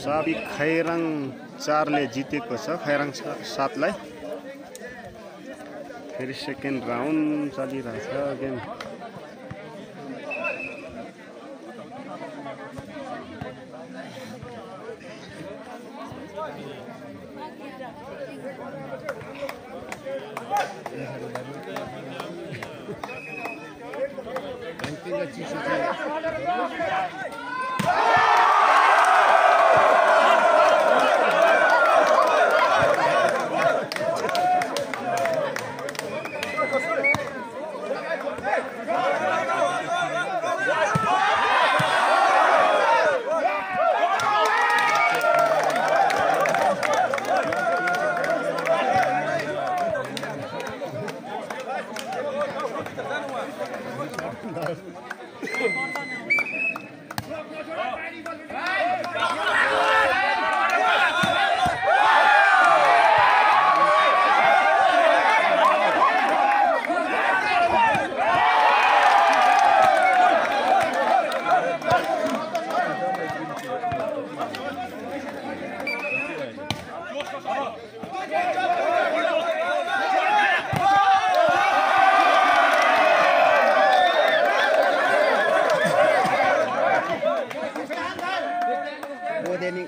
साबी खैराङ चारले जितेको छ खैराङ सा- सातलाई। फेरि सेकेन्ड राउन्ड चलिरहेछ गेम बोधेनी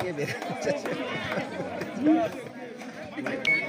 के भेर नेट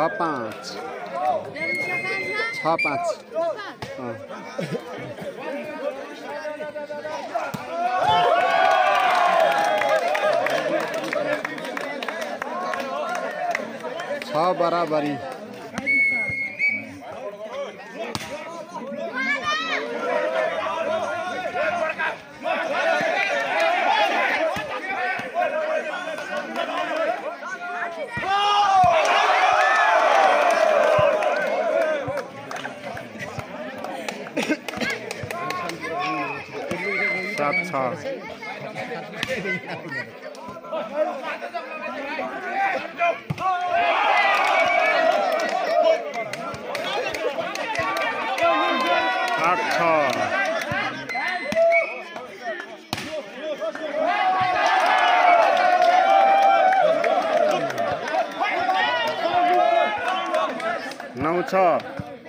छ पाँच। छ पाँच। छ बराबरी। stop talking. Stop. No talk.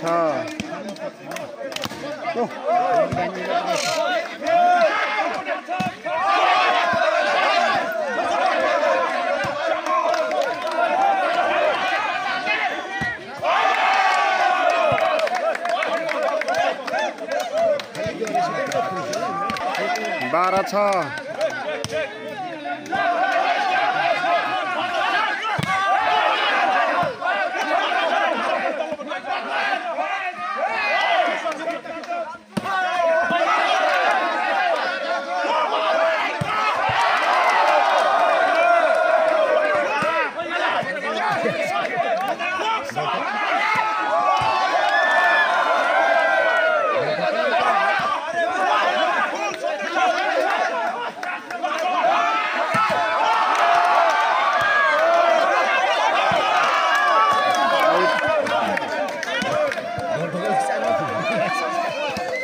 자. 또. 마라차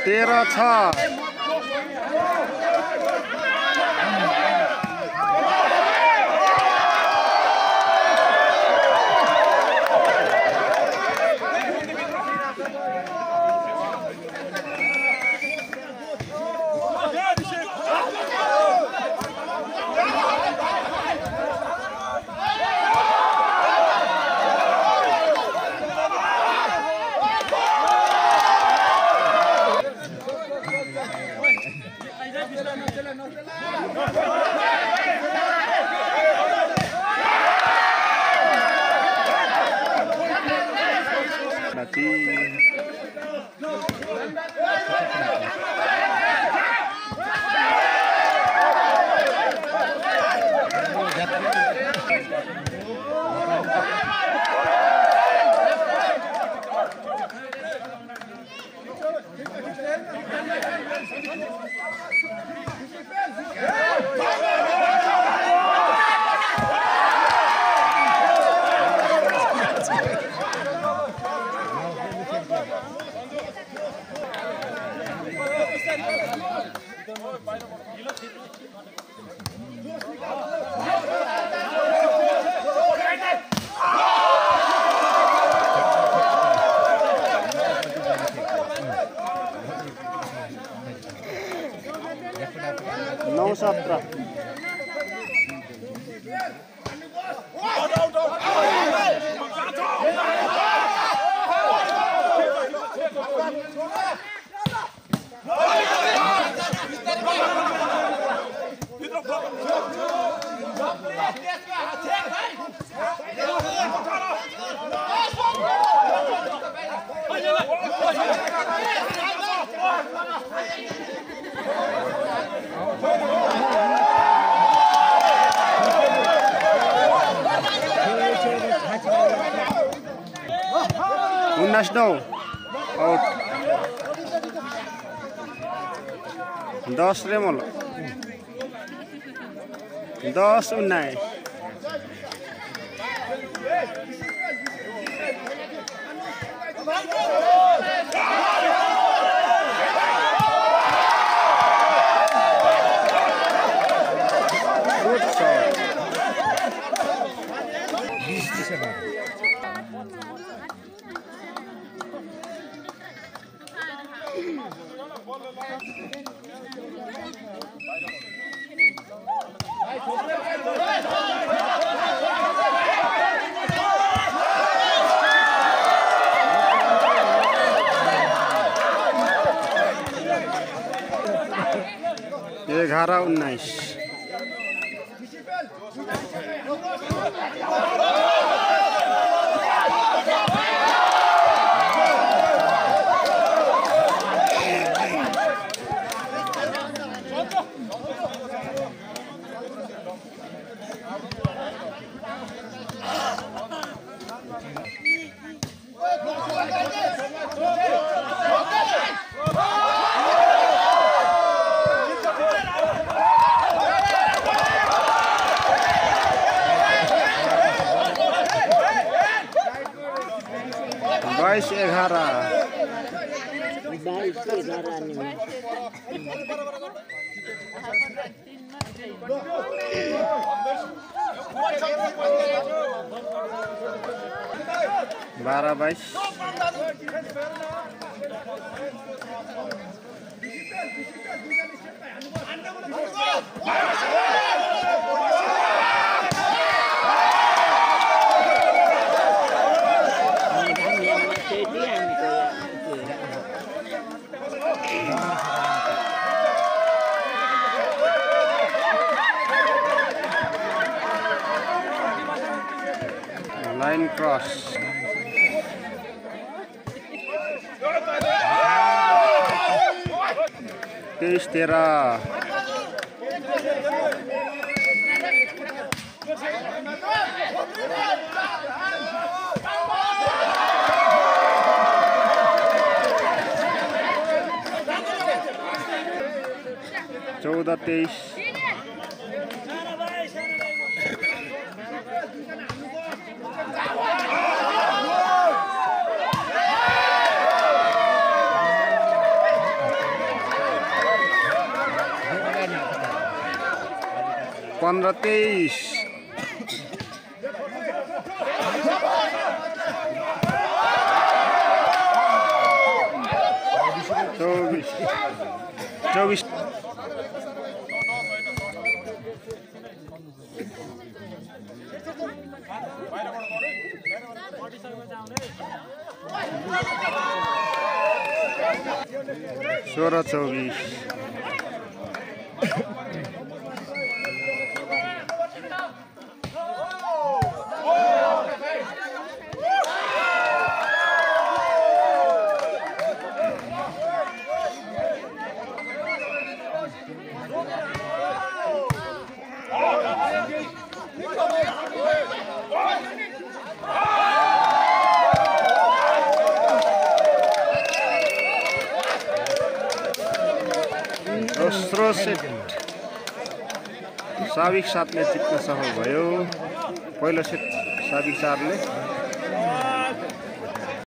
तेरह छः नौ सत्र उन्नाइस नौ आउट दस रेमल दस उन्नाइस एघार उन्नाइस। बाह्र बाइस Fine cross. Teixeira. Joe da Teixeira. पन्ध्र तेइस। चौबिस। चौबिस। सोह्र चौबिस। सेट साविक सातले जित्न सफल भयो पहिलो सेट साविक चारले